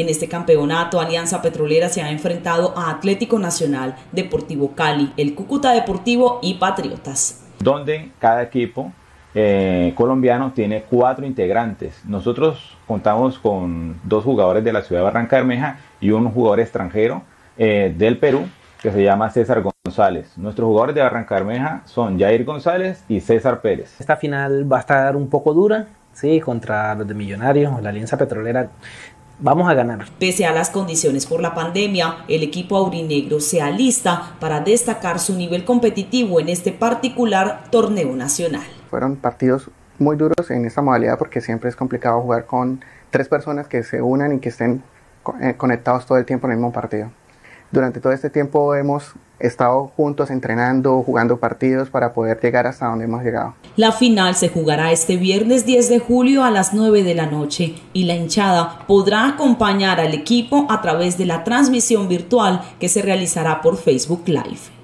En este campeonato, Alianza Petrolera se ha enfrentado a Atlético Nacional, Deportivo Cali, el Cúcuta Deportivo y Patriotas. Donde cada equipo eh, colombiano tiene cuatro integrantes. Nosotros contamos con dos jugadores de la ciudad de Barranca Bermeja y un jugador extranjero eh, del Perú que se llama César González. Nuestros jugadores de Barranca Bermeja son Jair González y César Pérez. Esta final va a estar un poco dura, sí, contra los de Millonarios, la Alianza Petrolera vamos a ganar. Pese a las condiciones por la pandemia, el equipo aurinegro se alista para destacar su nivel competitivo en este particular torneo nacional. Fueron partidos muy duros en esta modalidad porque siempre es complicado jugar con tres personas que se unan y que estén eh, conectados todo el tiempo en el mismo partido. Durante todo este tiempo hemos estado juntos entrenando, jugando partidos para poder llegar hasta donde hemos llegado. La final se jugará este viernes 10 de julio a las 9 de la noche y la hinchada podrá acompañar al equipo a través de la transmisión virtual que se realizará por Facebook Live.